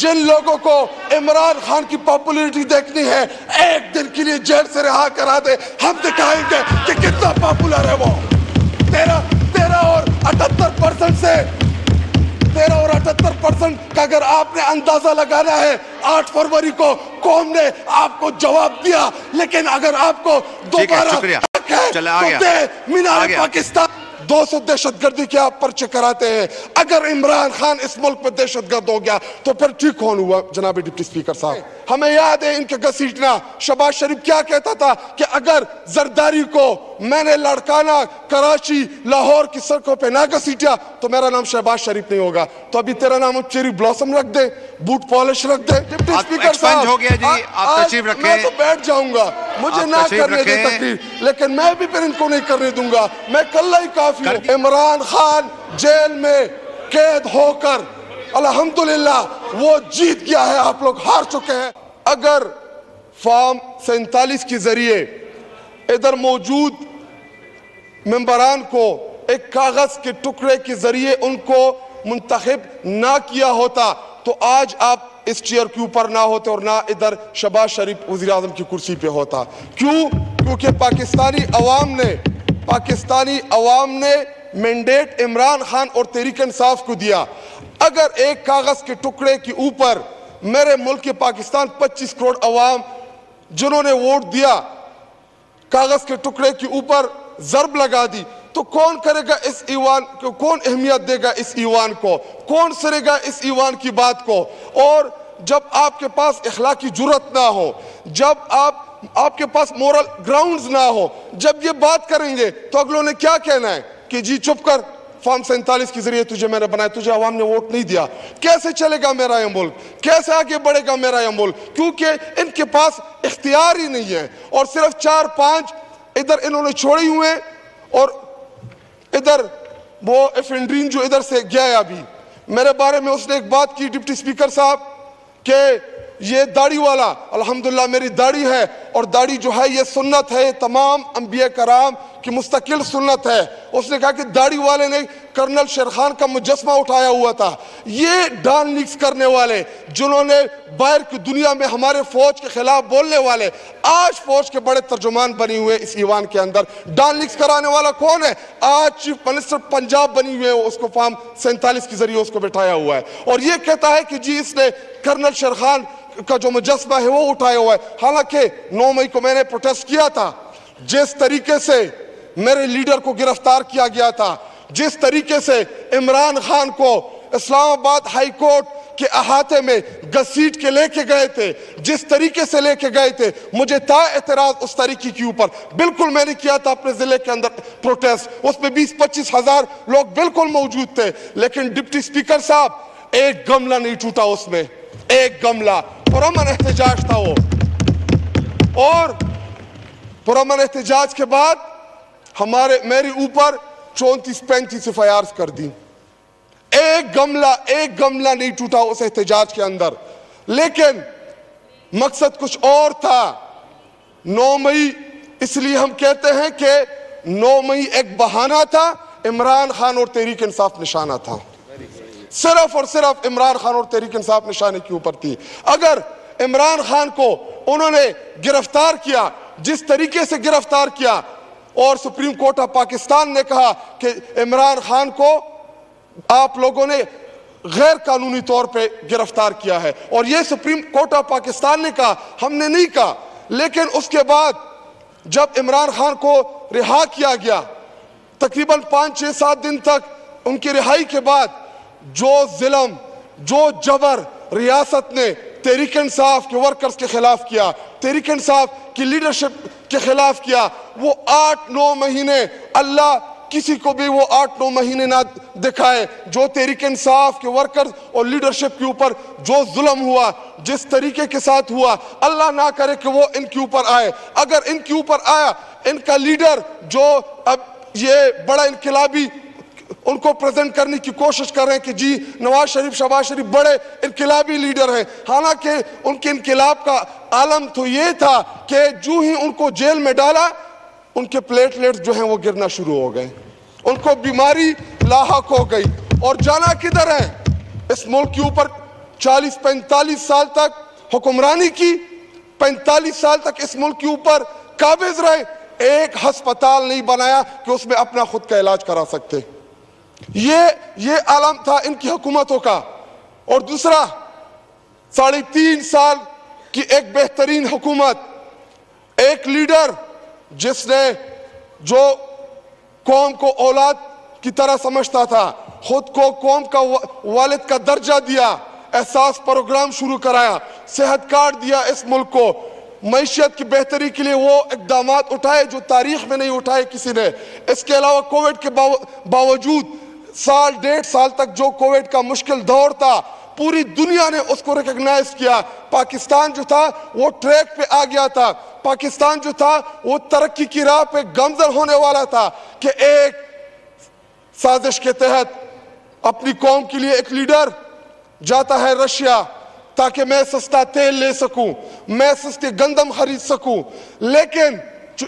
जिन लोगों को इमरान खान की पॉपुलरिटी देखनी है एक दिन के लिए जेल से रिहा करा दे। हम दिखाएँगे कि कितना पॉपुलर है वो। तेरह तेरह और अठहत्तर परसेंट से तेरह और अठहत्तर परसेंट का अगर आपने अंदाज़ा लगाना है आठ फरवरी को कौम ने आपको जवाब दिया लेकिन अगर आपको दोबारा। हक है, चले, तो मीनार पाकिस्तान। दो सौ दहशतगर्दी के आप पर्चे कराते हैं। अगर इमरान खान इस मुल्क में दहशतगर्द हो गया तो फिर ठीक कौन हुआ जनाबी डिप्टी स्पीकर साहब? हमें याद है इनके घसीटना शबाज शरीफ क्या कहता था कि अगर जरदारी को मैंने लड़काना कराची लाहौर की सड़कों पे ना घसीटा तो मेरा नाम शहबाज शरीफ नहीं होगा। तो अभी तेरा नाम चेरी ब्लॉसम रख दे बूट पॉलिश रख दे। डिप्टी स्पीकर साहब हो गया जी, आ- आप आज तशरीफ़ रखें। मैं तो बैठ जाऊँगा। मुझे ना करने दे। तकलीफ़ लेकिन मैं भी फिर इनको नहीं करने दूँगा। मैं कल ही काफ़ी हूँ। इमरान खान जेल में कैद होकर अल्हम्दुलिल्लाह वो जीत गया है। आप लोग हार चुके हैं। अगर फॉर्म सैतालीस के ज़रिए इधर मौजूद मेंबरान को एक कागज़ के टुकड़े के ज़रिए उनको मुंतखब ना किया होता तो आज आप इस चेयर के ऊपर ना होते और ना इधर शबाज शरीफ वजी अजम की कुर्सी पर होता। क्यों? क्योंकि पाकिस्तानी अवाम ने, पाकिस्तानी अवाम ने मैंडेट इमरान खान और तहरीक इंसाफ को दिया। अगर एक कागज़ के टुकड़े के ऊपर मेरे मुल्क पाकिस्तान 25 करोड़ अवाम, जिन्होंने वोट दिया कागज़ के टुकड़े के ऊपर जरब लगा दी। तो कौन करेगा इस ईवान को, कौन अहमियत देगा इस ईवान को? कौन सरेगा इस ईवान की बात को? और जब आपके पास इखलाकी ज़रूरत ना हो, जब आप, आपके पास मोरल ग्राउंड्स ना हो, जब ये बात करेंगे तो अगलों ने क्या कहना है? कि जी, चुप कर, फॉर्म सैंतालीस के ज़रिए तुझे मैंने बनाया, तुझे अवाम ने वोट नहीं दिया। कैसे चलेगा मेरा यह मुल्क? कैसे आगे बढ़ेगा मेरा यह मुल्क? क्योंकि इनके पास इख्तियार ही नहीं है। और सिर्फ़ चार पाँच इधर इन्होंने छोड़ी हुए और इधर वो एफेंड्रीन जो इधर से गया अभी। मेरे बारे में उसने एक बात की डिप्टी स्पीकर साहब, के ये दाढ़ी वाला, अल्हम्दुलिल्लाह मेरी दाढ़ी है, और दाढ़ी जो है ये सुन्नत है तमाम अंबिया कराम की मुस्तकिल सुन्नत है। उसने कहा कि दाढ़ी वाले ने कर्नल शेर खान का मुजस्मा उठाया हुआ था। ये डान लीक्स करने वाले, जिन्होंने बाहर की दुनिया में हमारे फौज के खिलाफ बोलने वाले, आज फौज के बड़े तर्जुमान बनी हुए इस ईवान के अंदर। डान लीक्स कराने वाला कौन है? आज चीफ मिनिस्टर पंजाब बनी हुई है, उसको फॉर्म सैंतालीस के ज़रिए उसको बैठाया हुआ है। और ये कहता है कि जी, इसने कर्नल शेर खान का जो मुजस्मा है, वो उठाया हुआ है। हालाँकि नौ मई को मैंने प्रोटेस्ट किया था। जिस तरीके से मेरे लीडर को गिरफ़्तार किया गया था। जिस तरीके से इमरान खान को इस्लामाबाद हाई कोर्ट के अहाते में घसीट के लेके गए थे, जिस तरीके से लेके गए थे, मुझे था एतराज़ उस तरीके के ऊपर। बिल्कुल मैंने किया था अपने ज़िले के अंदर प्रोटेस्ट उसमें बीस पच्चीस हज़ार लोग बिल्कुल मौजूद थे। लेकिन डिप्टी स्पीकर साहब, एक गमला नहीं टूटा उसमें, एक गमला। पुरमन एहतजाज था वो। और पुरमन एहतजाज के बाद हमारे, मेरे ऊपर चौंतीस, पैंतीस एफ़ कर दी। एक गमला एक गमला नहीं टूटा उस एहतजाज के अंदर। लेकिन मकसद कुछ और था। नौ मई, इसलिए हम कहते हैं कि नौ मई एक बहाना था। इमरान खान और तहरीक इंसाफ निशाना था। सिर्फ़ और सिर्फ़ इमरान खान और तहरीक इंसाफ निशाने के ऊपर थी। अगर इमरान खान को उन्होंने गिरफ़्तार किया, जिस तरीके से गिरफ़्तार किया और सुप्रीम कोर्ट ऑफ़ पाकिस्तान ने कहा कि इमरान खान को आप लोगों ने गैर कानूनी तौर पे गिरफ़्तार किया है। और यह सुप्रीम कोर्ट ऑफ़ पाकिस्तान ने कहा, हमने नहीं कहा। लेकिन उसके बाद जब इमरान खान को रिहा किया गया, तकरीबन पाँच, छह, सात दिन तक उनकी रिहाई के बाद जो जिलम, जो जबर रियासत ने तहरीक इंसाफ के वर्कर्स के खिलाफ किया तहरीक इंसाफ की लीडरशिप के खिलाफ किया, वो आठ नौ महीने अल्लाह किसी को भी वो आठ नौ महीने ना दिखाए, जो तहरीक इंसाफ के वर्कर्स और लीडरशिप के ऊपर जो जुल्म हुआ, जिस तरीके के साथ हुआ, अल्लाह ना करे कि वो इनके ऊपर आए। अगर इनके ऊपर आया, इनका लीडर जो अब ये बड़ा इनकलाबी उनको प्रेजेंट करने की कोशिश कर रहे हैं कि जी, नवाज़ शरीफ शबाज शरीफ बड़े इनकलाबी लीडर हैं। हालाँकि उनके इनकलाब का आलम तो ये था कि जो ही उनको जेल में डाला, उनके प्लेटलेट्स जो हैं वो गिरना शुरू हो गए। उनको बीमारी लाहक हो गई। और जाना किधर है? इस मुल्क के ऊपर 40 45 साल तक हुक्मरानी की 45 साल तक इस मुल्क के ऊपर काबिज रहे। एक अस्पताल नहीं बनाया कि उसमें अपना खुद का इलाज करा सकते। ये ये आलम था इनकी हुकूमतों का। और दूसरा, साढ़े तीन साल की एक बेहतरीन हुकूमत, एक लीडर जिसने जो कौम को औलाद की तरह समझता था, खुद को कौम का वालिद का दर्जा दिया, एहसास प्रोग्राम शुरू कराया, सेहत कार्ड दिया इस मुल्क को। मीशत की बेहतरी के लिए वो इकदाम उठाए जो तारीख में नहीं उठाए किसी ने। इसके अलावा कोविड के बावजूद साल, डेढ़ साल तक जो कोविड का मुश्किल दौर था, पूरी दुनिया ने उसको रिकग्नाइज किया। पाकिस्तान जो था, वो ट्रैक पे आ गया था। पाकिस्तान जो था, वो तरक्की की राह पे गमजर होने वाला था कि एक साजिश के तहत अपनी कौम के लिए एक लीडर जाता है रशिया, ताकि मैं सस्ता तेल ले सकूँ, मैं सस्ते गंदम खरीद सकूँ। लेकिन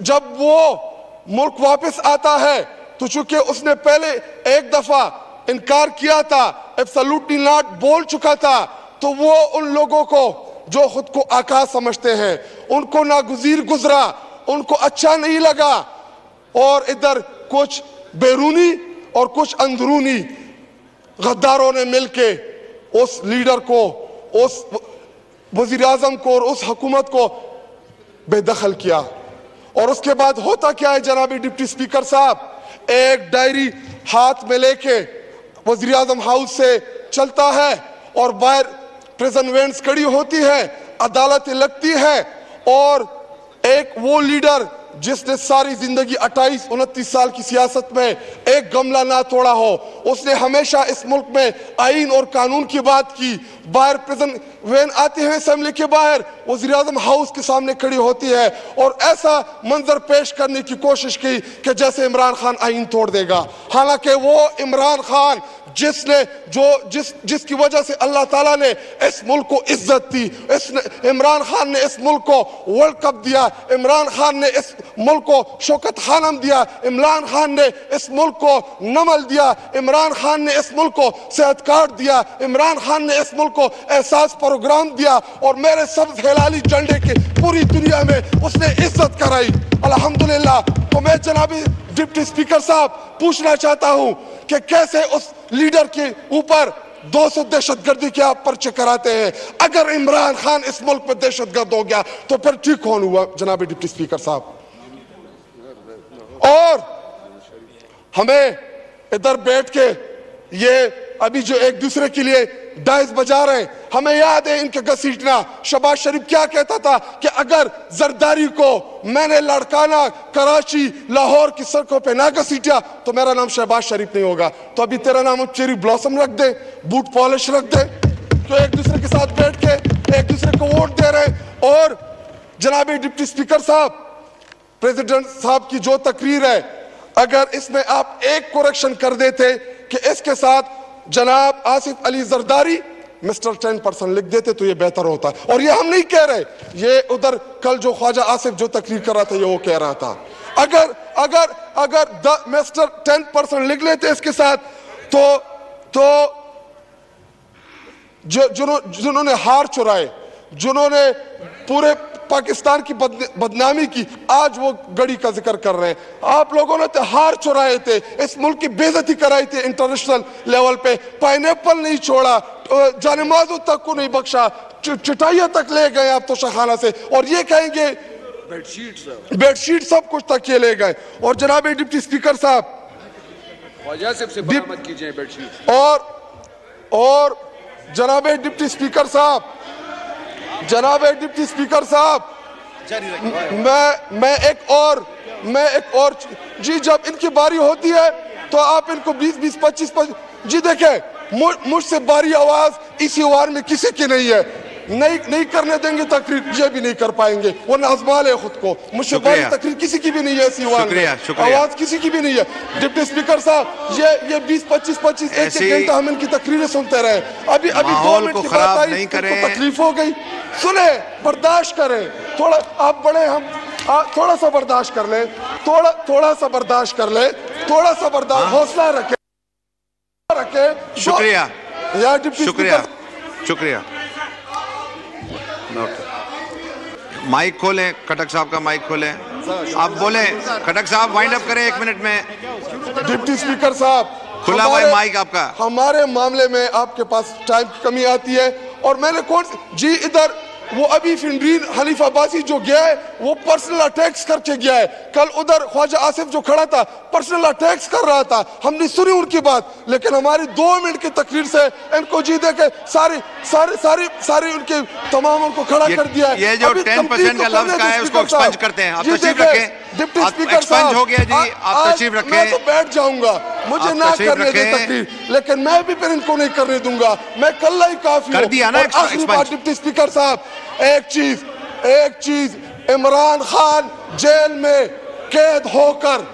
जब वो मुल्क वापस आता है तो चूँकि उसने पहले एक दफ़ा इनकार किया था एब्सोल्युटली नॉट बोल चुका था तो वो उन लोगों को जो खुद को आकाश समझते हैं, उनको नागुजीर गुजरा, उनको अच्छा नहीं लगा। और इधर कुछ बैरूनी और कुछ अंदरूनी गद्दारों ने मिलके उस लीडर को, उस वज़ीर आज़म को और उस हुकूमत को बेदखल किया। और उसके बाद होता क्या है जनाबी डिप्टी स्पीकर साहब? एक डायरी हाथ में लेके वज़ीर अजम हाउस से चलता है और बाहर प्रेजेंट वेंट्स खड़ी होती है, अदालतें लगती है और एक वो लीडर जिसने सारी ज़िंदगी 28 उनतीस साल की सियासत में एक गमला ना तोड़ा हो, उसने हमेशा इस मुल्क में आइन और कानून की बात की। बाहर प्रेजेंट वैन आते हैं असेंबली के बाहर वजी अजम हाउस के सामने खड़ी होती है और ऐसा मंजर पेश करने की कोशिश की कि जैसे इमरान खान आइन तोड़ देगा। हालाँकि वो इमरान खान, जिसने जो, जिस, जिसकी वजह से अल्लाह ताला ने इस मुल्क को इज़्ज़त दी, इस इमरान खान ने इस मुल्क को वर्ल्ड कप दिया, इमरान खान ने इस मुल्क को शौकत खानम दिया, इमरान खान ने इस मुल्क को नमल दिया, इमरान खान ने इस मुल्क को सेहत कार्ड दिया, इमरान खान ने इस मुल्क को एहसास प्रोग्राम दिया और मेरे सब हिलाली झंडे की पूरी दुनिया में उसने इज़्ज़त कराई। अल्हम्दुलिल्लाह तो मैं जनाबी डिप्टी स्पीकर साहब, पूछना चाहता हूँ कि कैसे उस लीडर के ऊपर दो सौ दहशत गर्दी के आप पर्चे कराते हैं? अगर इमरान खान इस मुल्क में दहशत गर्द हो गया तो फिर ठीक कौन हुआ, जनाबी डिप्टी स्पीकर साहब? और हमें इधर बैठ के ये अभी जो एक दूसरे के लिए डाइस बजा रहे हैं, हमें याद है इनके घसीटना। शबाज शरीफ क्या कहता था कि अगर जरदारी को मैंने लड़काना कराची, लाहौर की सड़कों पे ना घसीटा तो मेरा नाम शहबाज शरीफ नहीं होगा। तो अभी तेरा नाम चेरी ब्लॉसम रख दे, बूट पॉलिश रख दे तो एक दूसरे के साथ बैठ के एक दूसरे को वोट दे रहे और जनाबी डिप्टी स्पीकर साहब प्रेसिडेंट साहब की जो तकरीर है, अगर इसमें आप एक कोरेक्शन कर देते कि इसके साथ जनाब Asif Ali Zardari mister ten percent लिख देते तो ये बेहतर होता। है और ये हम नहीं कह रहे, ये उधर कल जो ख्वाजा आसिफ जो तकरीर कर रहा था, ये वो कह रहा था। अगर अगर अगर मिस्टर टेन परसेंट लिख लेते इसके साथ तो तो जो जिन्होंने हार चुराए जिन्होंने पूरे पाकिस्तान की बद, बदनामी की आज वो गड़ी का ज़िक्र कर रहे हैं। आप लोगों ने तो हार चुराए थे इस मुल्क की बेजती कराई थी इंटरनेशनल लेवल पे। पाइनएप्पल नहीं छोड़ा जानमाजों तक को नहीं बख्शा चटाइया तक ले गए आप तो शखाना से। और ये कहेंगे बेडशीट बेडशीट सब कुछ तक ये ले गए। और जनाब डिप्टी स्पीकर साहब और और जनाब डिप्टी स्पीकर साहब जनाब डिप्टी स्पीकर साहब मैं मैं एक और मैं एक और जी जब इनकी बारी होती है तो आप इनको 20 20 25 25 जी देखे मुझसे बारी आवाज़ इसी वार में किसी की नहीं है। नहीं नहीं करने देंगे तकरीर ये भी नहीं कर पाएँगे। वो नाजमाल है खुद को। मुझसे तकरीर किसी की भी नहीं है ऐसी आवाज़ किसी की भी नहीं है। डिप्टी स्पीकर साहब ये ये बीस पच्चीस पच्चीस एक एक घंटा हम इनकी तकरीरें सुनते रहे। अभी अभी दो मिनट की बात आई तकलीफ़ हो गई। सुने बर्दाश्त करें। थोड़ा आप बड़े हम आ, थोड़ा सा बर्दाश्त कर ले। थोड़ा थोड़ा सा बर्दाश्त कर ले। थोड़ा सा बर्दाश्त हाँ। हौसला रखे। रखे। शुक्रिया। यार डिप्टी शुक्रिया। शुक्रिया। माइक खोलें खटक साहब का माइक खोलें। आप बोले खटक साहब वाइंड अप करें एक मिनट में। डिप्टी स्पीकर साहब खुला हुआ माइक आपका। हमारे मामले में आपके पास टाइम की कमी आती है। और मैंने कौन जी इधर वो अभी फिनरीन हलीफ अब्बासी जो गया है वो पर्सनल अटैक्स करके गया है। कल उधर ख्वाजा आसिफ जो खड़ा था पर्सनल अटैक्स कर रहा था। हमने सुनी उनकी बात लेकिन हमारी दो मिनट की तकरीर से इनको जी दे के सारे सारे सारे सारी उनके तमाम उनको खड़ा कर दिया है। ये जो अभी 10% का तो लफ्ज का है, उसको करते हैं। आप तशरीफ़ रखें। डिप्टी स्पीकर साहब हो गया जी, आ- आप तशरीफ़ मैं तो बैठ जाऊँगा। मुझे ना करने दे रखें। तकलीफ़ लेकिन मैं भी फिर इनको नहीं करने दूँगा। मैं कल ही काफ़ी कर दिया ना डिप्टी स्पीकर साहब एक चीज़ एक चीज़ इमरान खान जेल में कैद होकर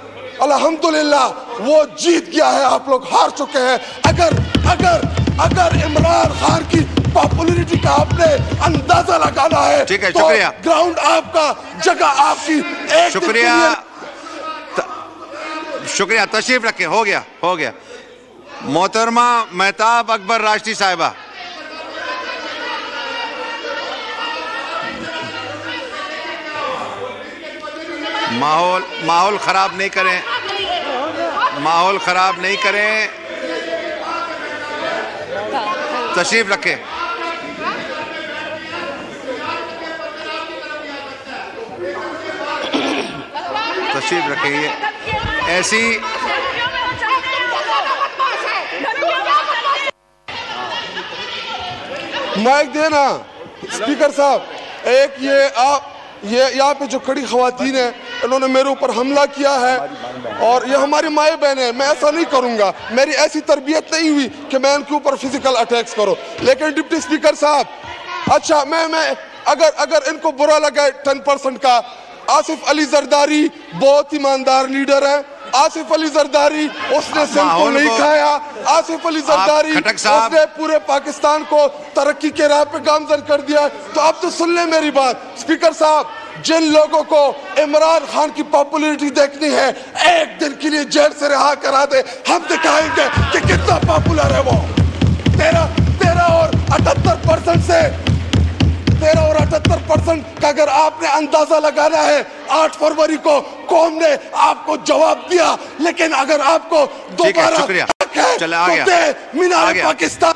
अल्हम्दुलिल्लाह वो जीत गया है आप लोग हार चुके हैं। अगर अगर अगर इमरान खान की पॉपुलरिटी का आपने अंदाज़ा लगाना है। ठीक है, तो शुक्रिया। ग्राउंड आपका जगह आपकी एक शुक्रिया। त- शुक्रिया तशरीफ़ रखे। हो गया हो गया। मोहतरमा मेहताब अकबर राष्ट्रीय साहिबा। माहौल माहौल खराब नहीं करें। माहौल खराब नहीं करें। तशरीफ़ रखें। तशरीफ़ रखेंगे ऐसी माइक देना स्पीकर साहब। एक ये आप ये यहाँ पे जो खड़ी खातन है, इन्होंने मेरे ऊपर हमला किया है और ये हमारी माए बहन है। मैं ऐसा नहीं करूँगा। मेरी ऐसी तरबियत नहीं हुई कि मैं इनके ऊपर फ़िज़िकल अटैक्स करूँ। लेकिन डिप्टी स्पीकर साहब अच्छा मैं मैं अगर अगर इनको बुरा लगा टेन परसेंट का आसिफ अली जरदारी बहुत ईमानदार लीडर है। आसिफ अली जरदारी उसने सिंह को नहीं खाया। आसिफ अली जरदारी उसने पूरे पाकिस्तान को तरक्की के राह पे गामजन कर दिया तो आप तो सुन ले मेरी बात। स्पीकर साहब जिन लोगों को इमरान खान की पॉपुलरिटी देखनी है एक दिन के लिए जेल से रिहा करा दे। हम दिखाएँगे कि कितना पॉपुलर है वो। तेरह तेरह और अठहत्तर परसेंट से तेरह और अठहत्तर परसेंट का अगर आपने अंदाज़ा लगाना है आठ फरवरी को कौन ने आपको जवाब दिया लेकिन अगर आपको दोबारा। चले, आ तो गया। तो मीनार पाकिस्तान